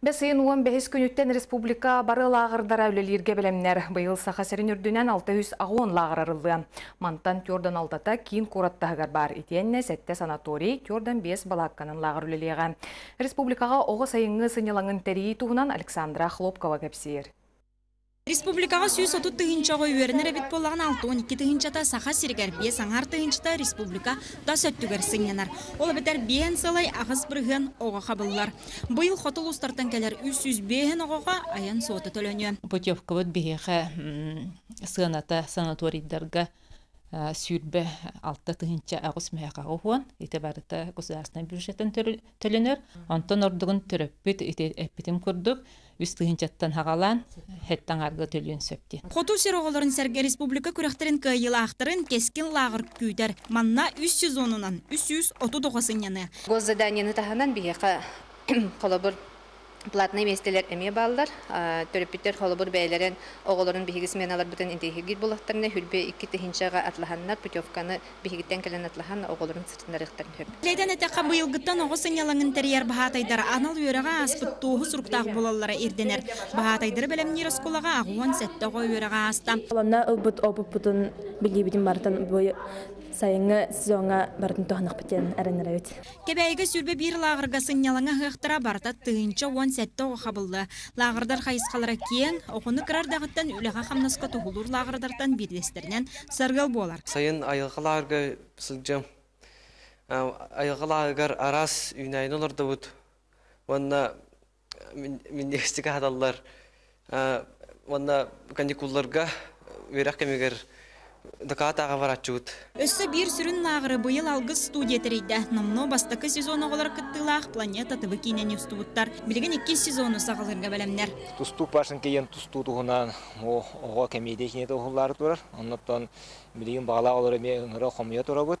Бәсейін уын бәхес күніттен республика бары лағырдара өлелерге білемнер. Бұйыл сақа сәрін үрдінен 600 ағуын лағыр Мантан тёрдан алтата кейін қораттағығар бар. Итенне сәтті санаторий тёрдан 5 балаққанын лағыр өлелеға. Республикаға оғы сайыңы сынелаңын тәрейі туғынан Александра Хлопкова кәпсейір. Республикаға сүйіс оту тұғынчаға үйерінер әбет болағын 6-12 тұғынчата сақа сиргер бе саңар республика да сөттігер сыңненар. Ол бетер бейін салай ағыз бірген оға қабылылар. Бұйыл хотыл ұстартан кәлер 300 бейін оғаға аян соты төлөню. Путевка вот бейхе сыната санаторийдарға сүйрбе алты тыгынча агыс мәкагы хуан ите барыта государственный бюджеттен төлөнөр онтон ордугун төрөппүт ите эппитим курдук үс тыгынчаттан хагалан хеттан аргы төлүн сөпти Хоту сироголорун сәрге республика күрәхтерин кыйыла ахтырын кескин лагыр күйдер манна үс сезонунан үс үс оту догосын яны Госзаданияны таханан бияқа қолабыр платный местелер эме балдар төрөпүттер холобур бәйләрен оголорун биһиги сменалар бүтән интехигир булактарына хүрбе икки техинчага атлаханнар путевканы биһигиттен келен атлахан оголорун сыртындар ыктарын хүрбе Лейден әтәққа бұйылғыттан оғысын ялаңын тәрияр бағатайдар анал үйераға аспыт туғы сұрықтақ болалары ерденер. Бағатайдары бәлемнер осколаға ағуан сәтті ғой үйераға аста. Олонна ылбыт опыт бутун билибитин бартан бой сайыңы сезонга бартын туханак битен әренер бит. Кебәйгі сүрбе бір лағырға сынялаңа ғықтыра барта тыынча он сәтті оға қабылды. Лағырдар кең, оқыны кірар дағыттан үліға қамнасқа тұғылыр лағырдартан бірдестерінен саргал болар. Сайын айылғыларға сылжам. Айылғылағығар арас үйнайын оларды бұд. Онна миндестігі адалар. Онна каникулларға верақ кемегер докатаға баратчуд. Өссі бір сүрін лағыры бұйыл алғыз студия тәрейді. Намно бастықы сезон оғылар кыттылақ планета тыбы кейнен үстуыттар. Білген екі сезоны сағылырға бәлемнер. Тустук башын кейен тусту туһунан о ого кемиде кине тухулар турар. Оннотон билген багала олар эме ыңыры хомия турабыт.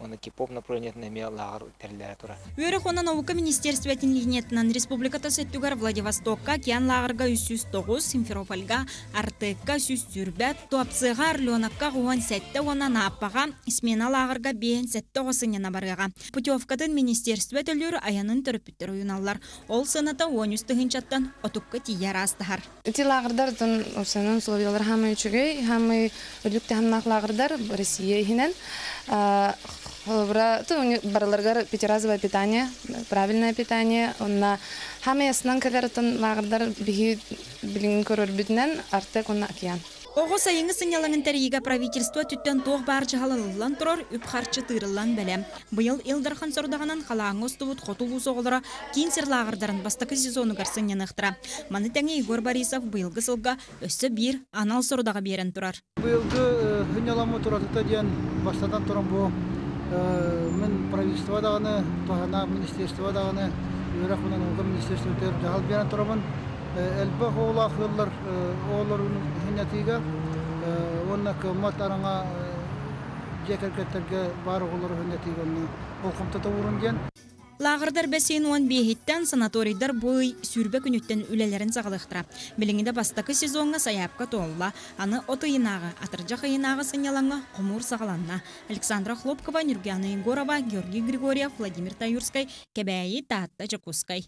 оны кипоп направлениятна эме лагыр терләре турар. Өрі қона наука министерстветін линетінен республиката сөттігер Владивостокка, Киан лағырға 309, Симферопольға, Артекка, Сүстүрбәт, Туапсыға, Орлеонакка ғуан сәтті, оны наппаға, Смена лағырға бейін сәтті ғысынена барыға. Путевкатын министерство төлер аянын түріпіттер ойыналар. Ол сыната 13 тұхынчаттан отукка тияр астығар. Эти лагердар тон осанын словиялар хамы үчүгей, хамы өдүктө хамнак лагердар Россия хинен. Холобра, то бараларгар пятиразовое питание, правильное питание. Онна хамы ясынан калар тон лагердар биги билин көрөр бүтнен артек онна океан. Оғы сайыңы сынялаңын тәрейіға правительство түттен тоқ бар жағалылылан тұрар үп харчы тырылан бәлем. Бұйыл Илдархан сордағанан қалаң остуыт қотулу соғылыра кейін серлағырдарын бастықы сезоны гарсын янықтыра. Маны тәңе Игор Борисов бұйылғы сылға өссі бір анал сордаға берен тұрар. Бұйылғы хүнеламы тұратыта ден бастадан тұрам бұл мен правительство дағыны, тоғана министерство дағыны, үйрақ мұнан оғы министерство. Оғыла қылар оғылар хинятиға, онна көмат араңа жекеркеттерге бар оғылар хинятиға ол қымтата урын ден. Лағырдар бәсейін он бейхеттен санаторийдар бұй сүрбе күніттен үлелерін сағылықтыра. Біліңінде бастақы сезонға саяпқа толла, аны оты инағы, атыржақ инағы сынялаңа құмур сағаланна. Александра Хлопкова, Нюргяна Егорова, Георгий Григорьев, Владимир Таюрскай, Кебәйі Татта Чакускай.